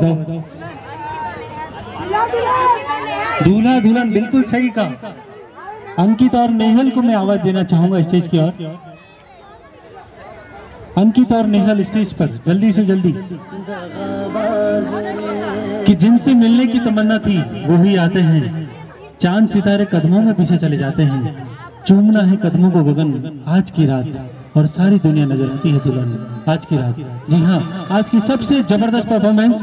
बताओ दूल्हा दुल्हन, बिल्कुल सही कहा। अंकित और नेहल को मैं आवाज़ देना चाहूँगा स्टेज की ओर। अंकित और नेहल स्टेज पर, जल्दी से जल्दी। कि जिनसे मिलने की तमन्ना थी, वो ही आते हैं। चाँद सितारे कदमों में पीछे चले जाते हैं। चूमना है कदमों को गगन, आज की रात। और सारी दुनिया नज़र आती है दुल्हन, आज की रात। जी हाँ आज की सबसे ज़बरदस्त परफॉर्मेंस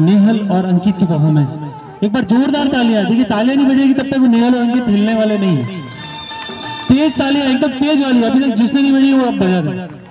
नेहल और अंकित की परफॉर्मेंस एक बार जोरदार तालियाँ, देखिए तालियाँ नहीं बजेगी तब तक वो नेहल और अंकित हिलने वाले नहीं है। तेज तालियाँ, एकदम तेज वाली, अभी तक जिसने नहीं बजी वो अब बजा दे।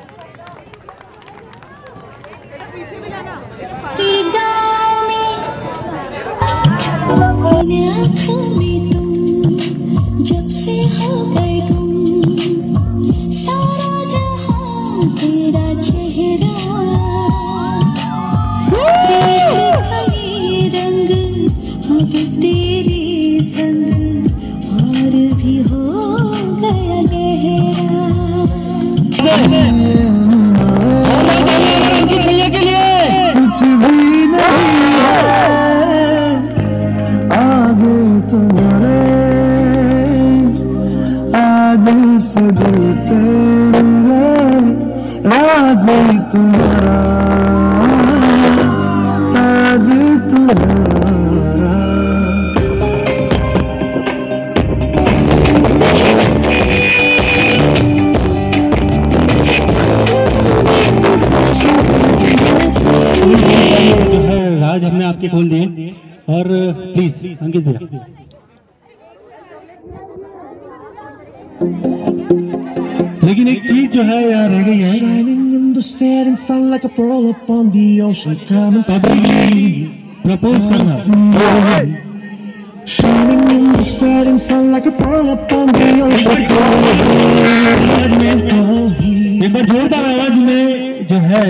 जो है राज, हमने आपके खोल दिए। और प्लीज़ अंकित भैया। लेकिन एक चीज़ जो है, यहाँ रह गई है। Setting sun like a pearl upon the ocean coming. अभी प्रपोज करना Shining in the setting sun like a pearl upon the ocean एक बार जोरदार आवाज़ में जो है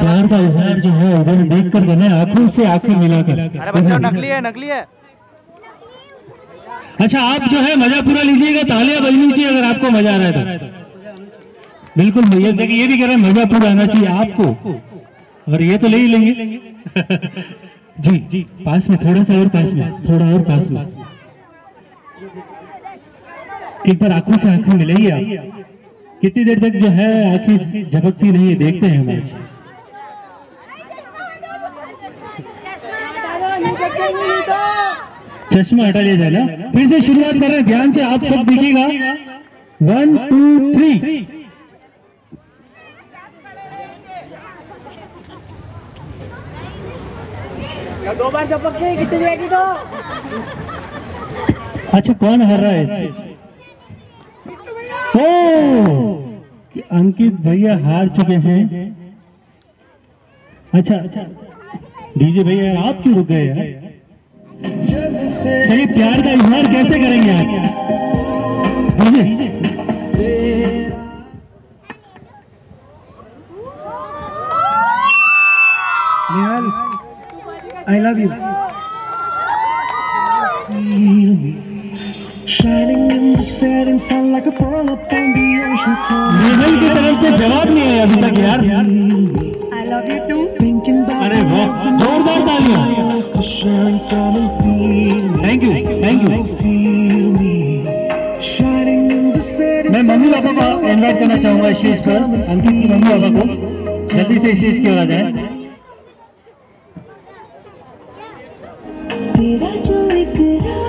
प्यार का इजहार जो है उधर देख कर देना आँखों से आँखें मिलाकर अरे बच्चा नकली है नकली है। अच्छा आप जो है मज़ा पूरा लीजिएगा तालियाँ बजनी चाहिए अगर आपको मज़ा आ रहा है तो। बिल्कुल, भैया देखिए ये भी कह रहे हैं मज़ा पूरा आना चाहिए आपको। अगर ये तो ले ही लेंगे। जी जी, पास में, थोड़ा सा और पास में, थोड़ा और पास में। एक बार आँखों से आँखें मिलाइए आप। कितनी देर तक जो है, आँखें झपकती नहीं है देखते हैं हम चश्मा हटा लिया जाए ना। फिर से शुरुआत कर रहे हैं ध्यान से आप सब देखिएगा। वन टू थ्री दो बार चपक गई कितनी बैठी तो? अच्छा कौन हर रहा है? ओ! कि अंकित भैया हार चुके हैं। अच्छा अच्छा डीजे भैया आप क्यों रुक गए यार चलिए प्यार का इजहार कैसे करेंगे आप DJ. Nihal, I love you. Feel me. Shining in the setting sun like a pearl upon the ocean coming. Nehal की तरफ़ से जवाब नहीं है अभी तक यार Thinking about अरे वाह जोरदार तालियाँ. थैंक यू थैंक यू मैं मम्मी पापा को इनवाइट करना चाहूँगा स्टेज पर अंकित की मम्मी पापा को जल्दी से स्टेज की ओर आ जाए तेरा जो इकरार